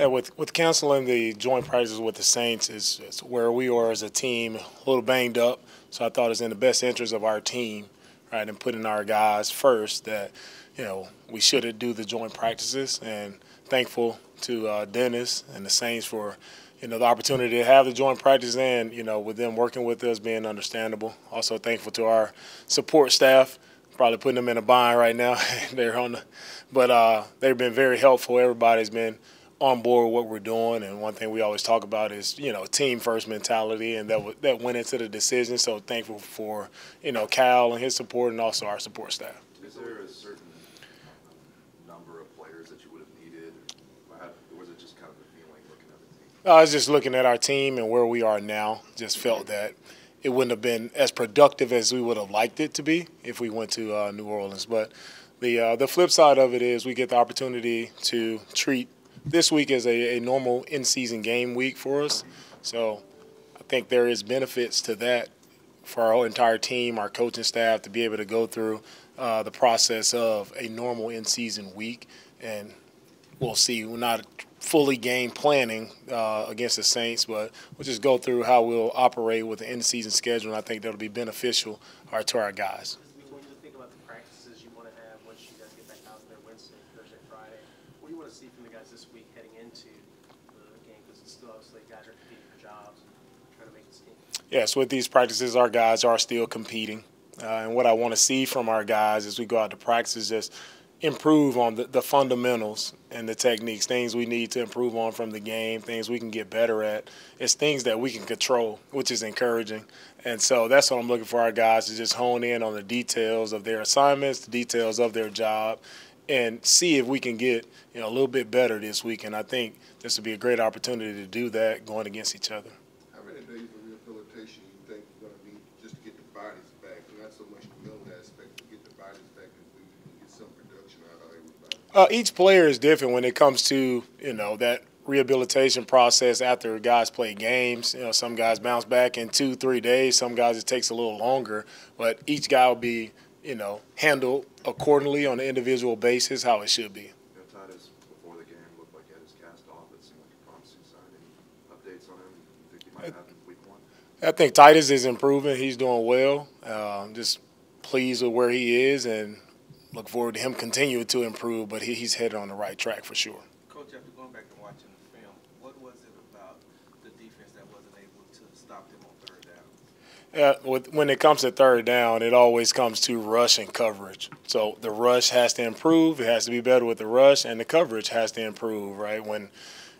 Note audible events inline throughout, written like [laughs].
Yeah, with with canceling the joint practices with the Saints is, is where we are as a team, a little banged up. So I thought it's in the best interest of our team, right, and putting our guys first that, you know, we should do the joint practices. And thankful to uh, Dennis and the Saints for, you know, the opportunity to have the joint practice and, you know, with them working with us being understandable. Also thankful to our support staff. Probably putting them in a bind right now. [laughs] They're on the, but uh, they've been very helpful. Everybody's been on board with what we're doing. And one thing we always talk about is, you know, team first mentality, and that that went into the decision. So thankful for, you know, Cal and his support, and also our support staff. Is there a certain number of players that you would have needed, or was it just kind of a feeling looking at the team? I was just looking at our team and where we are now. Just felt that it wouldn't have been as productive as we would have liked it to be if we went to uh, New Orleans. But the uh, the flip side of it is we get the opportunity to treat this week is a, a normal in-season game week for us. So I think there is benefits to that for our entire team, our coaching staff, to be able to go through uh, the process of a normal in-season week. And we'll see. We're not fully game planning uh, against the Saints, but we'll just go through how we'll operate with the in-season schedule, and I think that'll be beneficial uh, to our guys. to see from the guys this week heading into the game? Because it's still obviously guys are competing for jobs and trying to make this team. Yes, with these practices, our guys are still competing. Uh, and what I want to see from our guys as we go out to practice is just improve on the, the, fundamentals and the techniques, things we need to improve on from the game, things we can get better at. It's things that we can control, which is encouraging. And so that's what I'm looking for our guys to just hone in on the details of their assignments, the details of their job, and see if we can get you know a little bit better this week. And I think this would be a great opportunity to do that going against each other. How many days of rehabilitation you think you're going to need just to get the bodies back? Not so much the mental aspect, but get the bodies back and we can get some production out of everybody. Uh, each player is different when it comes to you know that rehabilitation process after guys play games. You know, some guys bounce back in two, three days. Some guys it takes a little longer. But each guy will be you know, handled accordingly on an individual basis how it should be. Titus, before the game, looked like he had his cast off. It seemed like a promising sign. Any updates on him? You think he might happen week? I think Titus is improving. He's doing well. Uh, just pleased with where he is and look forward to him continuing to improve, but he, he's headed on the right track for sure. Coach, after going back and watching the film, what was it about the defense that wasn't able to stop them on third down? With, when it comes to third down, it always comes to rush and coverage. So the rush has to improve. It has to be better with the rush, and the coverage has to improve. Right when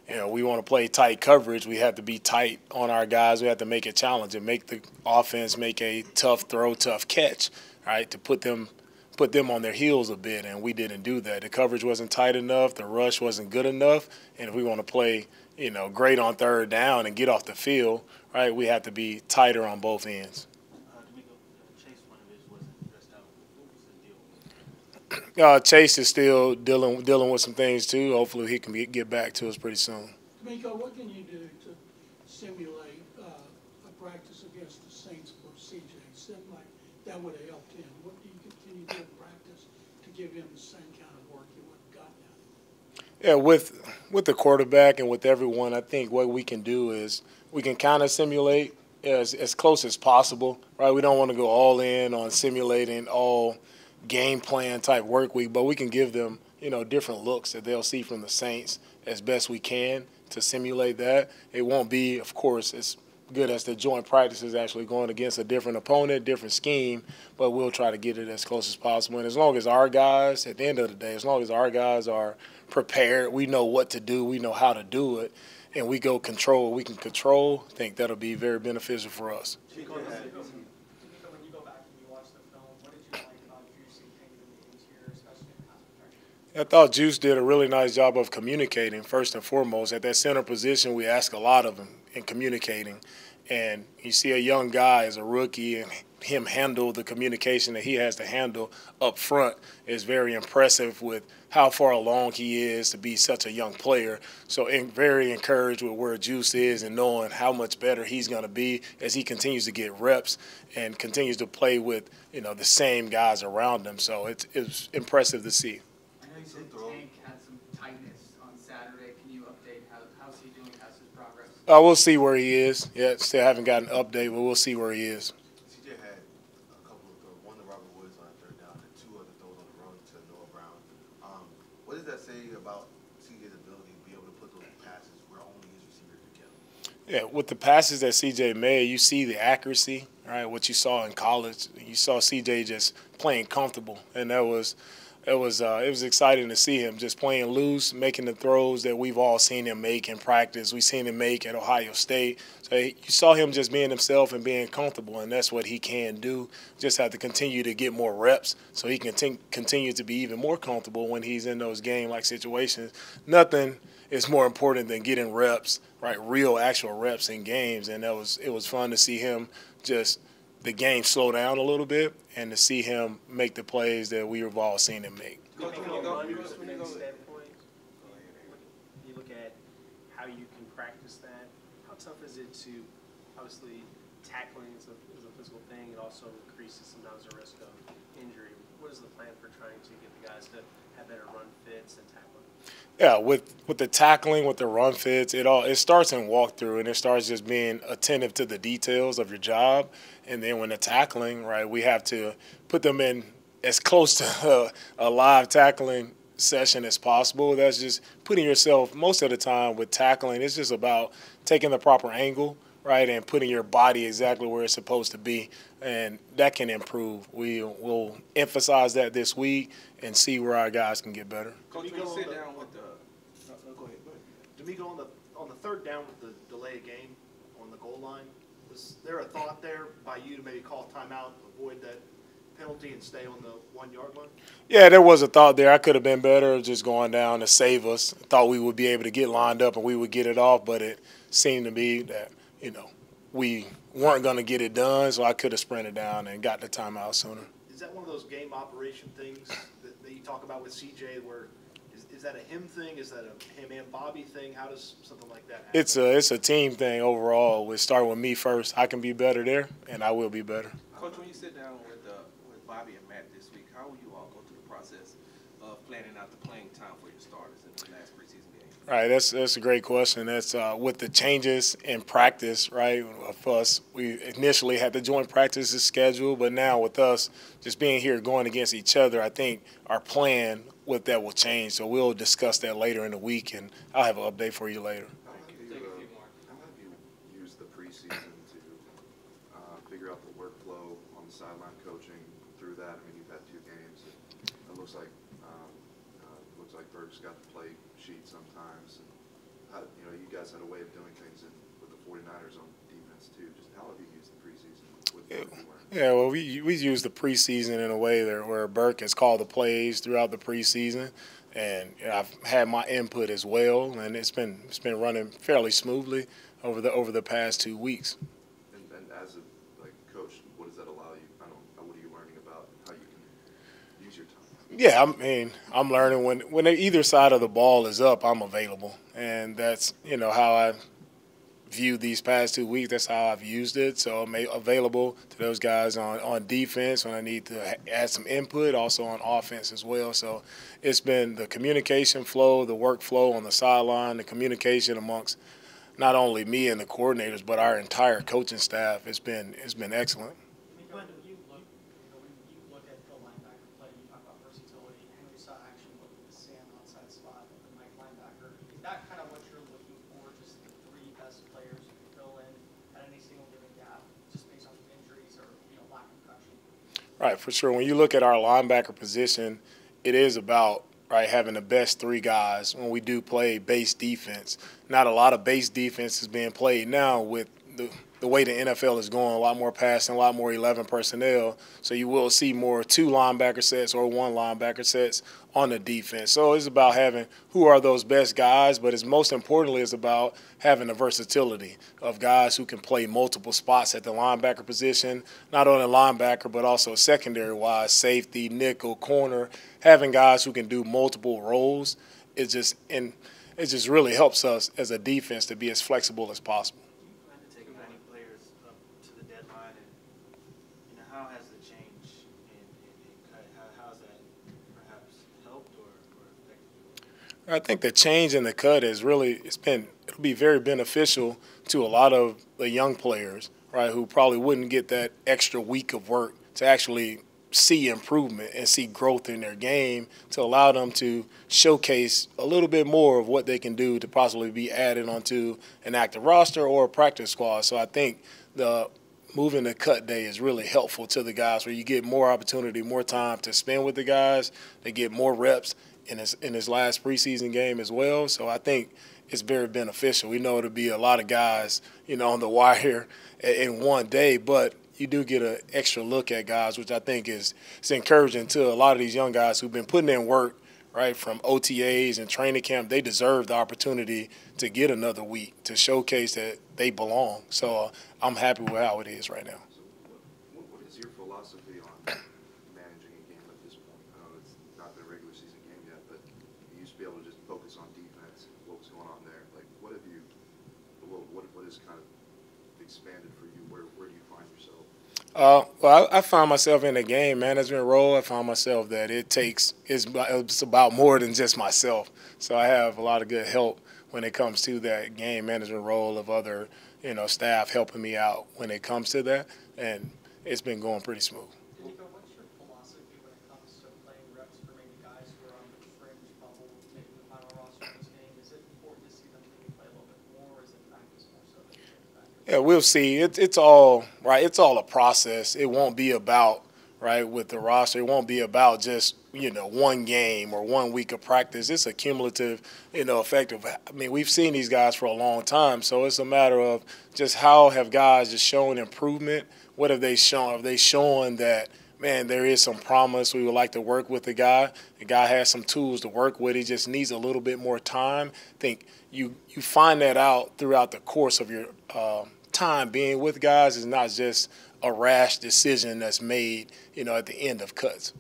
you know we want to play tight coverage, we have to be tight on our guys. We have to make it challenging, make the offense make a tough throw, tough catch, right, to put them put them on their heels a bit, and we didn't do that. The coverage wasn't tight enough, the rush wasn't good enough, and if we want to play, you know, great on third down and get off the field, right, we have to be tighter on both ends. Uh, Chase is still dealing dealing with some things too. Hopefully, he can be, get back to us pretty soon. DeMeco, what can you do to simulate uh, a practice against the Saints for CJ? Seemed like that would have helped him. What do you continue to do in practice to give him the same kind of work you would have gotten out of Yeah, with with the quarterback and with everyone, I think what we can do is we can kind of simulate as as close as possible. Right? We don't want to go all in on simulating all game plan type work week, but we can give them you know different looks that they'll see from the Saints as best we can to simulate that. It won't be, of course, as good as the joint practices actually going against a different opponent, different scheme, but we'll try to get it as close as possible. And as long as our guys, at the end of the day, as long as our guys are prepared, we know what to do, we know how to do it, and we go control, we can control, I think that'll be very beneficial for us. I thought Juice did a really nice job of communicating first and foremost. At that center position, we ask a lot of him in communicating. And you see a young guy as a rookie and him handle the communication that he has to handle up front is very impressive with how far along he is to be such a young player. So very encouraged with where Juice is and knowing how much better he's going to be as he continues to get reps and continues to play with you know the same guys around him. So it's, it's impressive to see. I know you said Tank had some tightness on Saturday. Can you update how, how's he doing? How's his progress? Uh, we'll see where he is. Yeah, still haven't got an update, but we'll see where he is. CJ had a couple of throws, one to Robert Woods on third down, and two other throws on the run to Noah Brown. Um, what does that say about CJ's ability to be able to put those passes where only his receiver could get them? Yeah, with the passes that CJ made, you see the accuracy, right? What you saw in college, you saw CJ just playing comfortable, and that was, it was, uh, it was exciting to see him just playing loose, making the throws that we've all seen him make in practice. We've seen him make at Ohio State. So you saw him just being himself and being comfortable, and that's what he can do. Just have to continue to get more reps so he can continue to be even more comfortable when he's in those game-like situations. Nothing is more important than getting reps, right? Real, actual reps in games, and that was it was fun to see him just the game slow down a little bit and to see him make the plays that we've all seen him make. Coach, when you go, run when you go, defense standpoint, you look at how you can practice that. How tough is it to, obviously, tackling is a, is a physical thing. It also increases sometimes the risk of injury. What is the plan for trying to get the guys to have better run fits and tackling? Yeah, with with the tackling, with the run fits, it all it starts in walkthrough, and it starts just being attentive to the details of your job, and then when the tackling, right, we have to put them in as close to a, [laughs] a live tackling session as possible. That's just putting yourself most of the time with tackling. It's just about taking the proper angle, right, and putting your body exactly where it's supposed to be, and that can improve. We will emphasize that this week and see where our guys can get better. Coach, when you sit down with the, no, no, go ahead, go ahead. On the, on the third down with the delay of game on the goal line, was there a thought there by you to maybe call timeout, avoid that penalty and stay on the one-yard line? Yeah, there was a thought there. I could have been better just going down to save us. Thought we would be able to get lined up and we would get it off, but it seemed to be that, you know, we weren't going to get it done, so I could have sprinted down and got the timeout sooner. Is that one of those game operation things that, that you talk about with CJ where, is, is that a him thing? Is that a him and Bobby thing? How does something like that happen? It's a it's a team thing overall. It started with me first. I can be better there, and I will be better. Coach, when you sit down with, uh, with Bobby and Matt this week, how will you all go through the process of planning out the playing time for your starters in the last preseason game? Right, that's that's a great question. That's uh, with the changes in practice, right? For us, we initially had the joint practices schedule, but now with us just being here going against each other, I think our plan with that will change. So we'll discuss that later in the week, and I'll have an update for you later. How have you, uh, you used the preseason to uh, figure out the workflow on the sideline coaching through that? I mean, you've had two games. It, it looks like um, uh, looks like Burke's got the play sheet sometimes. And how, you know, you guys had a way of doing things in, with the 49ers on defense too. Just how have you used with Yeah. what you learned? Yeah, well, we we use the preseason in a way that where Burke has called the plays throughout the preseason, and you know, I've had my input as well, and it's been it's been running fairly smoothly over the over the past two weeks. And, and as a like coach, what does that allow you? I don't. Uh, what are you learning about how you can use your time? Yeah, I mean, I'm learning when when either side of the ball is up, I'm available, and that's you know how I viewed these past two weeks. That's how I've used it. So I'm available to those guys on on defense when I need to add some input, also on offense as well. So it's been the communication flow, the workflow on the sideline, the communication amongst not only me and the coordinators, but our entire coaching staff. It's been it's been excellent. When you look, you know, when you look at the linebacker play, you talk about versatility, Henry saw action with the Sam outside spot, the Mike linebacker. Is that kind of what you're looking for, just the three best players who can fill in at any single given gap, just based on injuries or, you know, lack of production? Right, for sure. When you look at our linebacker position, it is about right having the best three guys when we do play base defense. Not a lot of base defense is being played now with the the way the NFL is going, a lot more passing, a lot more 11 personnel. So you will see more two linebacker sets or one linebacker sets on the defense. So it's about having who are those best guys, but it's most importantly it's about having the versatility of guys who can play multiple spots at the linebacker position, not only linebacker but also secondary wise, safety, nickel, corner, having guys who can do multiple roles. It just and it just really helps us as a defense to be as flexible as possible. You plan to take many players up to the deadline, and you know how has the change in, in, in cut, how, how's that perhaps helped or, or affected you? I think the change in the cut is really it's been it'll be very beneficial to a lot of the young players, right, who probably wouldn't get that extra week of work to actually see improvement and see growth in their game to allow them to showcase a little bit more of what they can do to possibly be added onto an active roster or a practice squad. So I think the moving the cut day is really helpful to the guys where you get more opportunity, more time to spend with the guys. They get more reps in his in his last preseason game as well. So I think it's very beneficial. We know it'll be a lot of guys, you know, on the wire [laughs] in one day, but you do get an extra look at guys, which I think is it's encouraging to a lot of these young guys who've been putting in work, right, from OTAs and training camp. They deserve the opportunity to get another week to showcase that they belong. So uh, I'm happy with how it is right now. So what, what is your philosophy on managing a game at this point? I know it's not the regular season game yet, but you used to be able to just focus on defense, what was going on there. Like, what have you, what, what, what has kind of expanded for you? Where, where do you find yourself? Uh, well, I, I found myself in a game management role. I found myself that it takes it's, it's about more than just myself. So I have a lot of good help when it comes to that game management role of other you know staff helping me out when it comes to that, and it's been going pretty smooth. Nico, what's your philosophy when it comes to playing reps for maybe guys who are on the fringe bubble, making the final roster in this game? Is it important to see them maybe play a little bit more, or is it practice more so than practice? Yeah, we'll see. It, it's all right. It's all a process. It won't be about right with the roster. It won't be about just you know one game or one week of practice. It's a cumulative you know effect of. I mean, we've seen these guys for a long time, so it's a matter of just how have guys just shown improvement. What have they shown? Have they shown that? Man, there is some promise. We would like to work with the guy. The guy has some tools to work with. He just needs a little bit more time. I think you you find that out throughout the course of your uh, time being with guys. is not just a rash decision that's made, you know, at the end of cuts.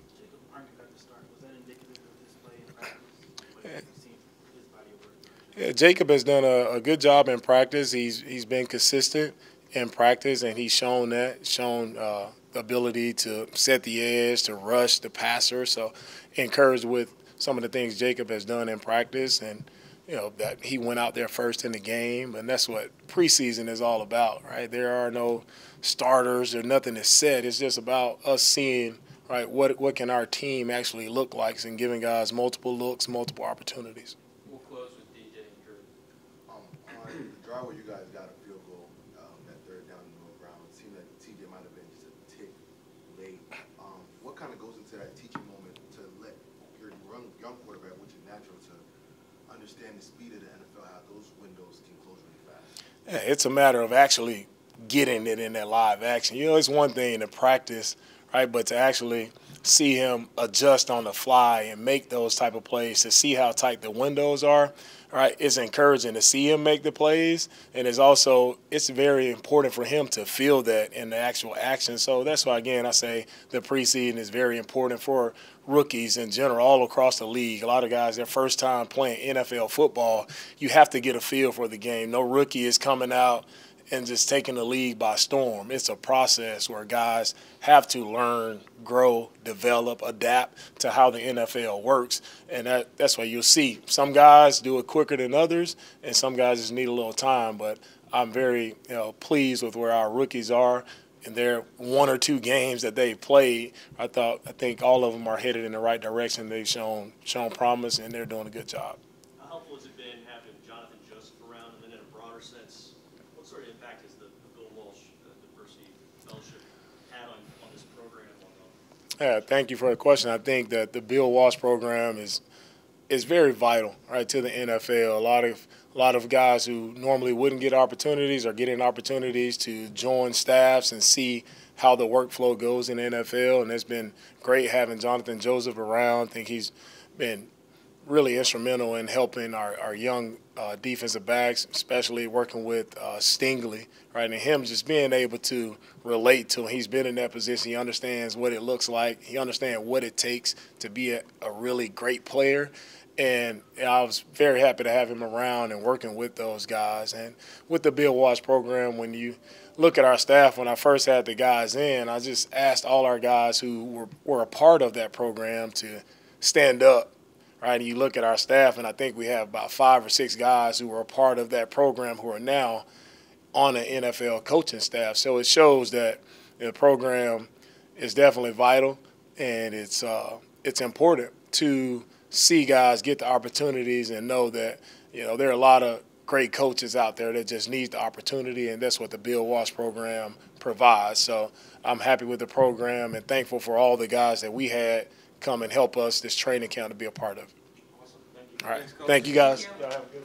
Yeah, Jacob has done a, a good job in practice. He's he's been consistent in practice, and he's shown that, shown uh, ability to set the edge, to rush the passer. So, encouraged with some of the things Jacob has done in practice, and you know that he went out there first in the game, and that's what preseason is all about, right? There are no starters, or nothing is set. It's just about us seeing right what what can our team actually look like, and giving guys multiple looks, multiple opportunities. We'll close with DJ and Drew. Um, on the drive where you guys got a field goal, um, that third down in Noah Brown, it seemed like CJ might have been just a tick late. Um, what kind of goes into that teaching moment to let your young, young quarterback, which is natural, to understand the speed of the NFL, how those windows can close really fast? Yeah, it's a matter of actually getting it in that live action. You know, it's one thing to practice, right, but to actually see him adjust on the fly and make those type of plays to see how tight the windows are right it's encouraging to see him make the plays and it's also it's very important for him to feel that in the actual action so that's why again i say the preseason is very important for rookies in general all across the league a lot of guys their first time playing nfl football you have to get a feel for the game no rookie is coming out and just taking the league by storm. It's a process where guys have to learn, grow, develop, adapt to how the NFL works. And that, that's why you'll see some guys do it quicker than others, and some guys just need a little time. But I'm very you know, pleased with where our rookies are. In their one or two games that they've played, I thought I think all of them are headed in the right direction. They've shown shown promise, and they're doing a good job. How helpful has it been having Johnathan Joseph around, and then in a broader sense, what sort of impact has the, the Bill Walsh uh, Diversity Fellowship had on, on this program? Yeah, thank you for the question. I think that the Bill Walsh program is is very vital, right, to the NFL. A lot of a lot of guys who normally wouldn't get opportunities are getting opportunities to join staffs and see how the workflow goes in the NFL. And it's been great having Johnathan Joseph around. I think he's been really instrumental in helping our, our young uh, defensive backs, especially working with uh, Stingley, right? And him just being able to relate to him. He's been in that position. He understands what it looks like. He understands what it takes to be a, a really great player. And I was very happy to have him around and working with those guys. And with the Bill Walsh program, when you look at our staff, when I first had the guys in, I just asked all our guys who were, were a part of that program to stand up right? And you look at our staff, and I think we have about five or six guys who were a part of that program who are now on the NFL coaching staff. So it shows that the program is definitely vital, and it's uh, it's important to see guys get the opportunities and know that you know there are a lot of great coaches out there that just need the opportunity, and that's what the Bill Walsh program provides. So I'm happy with the program and thankful for all the guys that we had come and help us this training camp to be a part of. Awesome, thank you. All right, thank you guys. A good-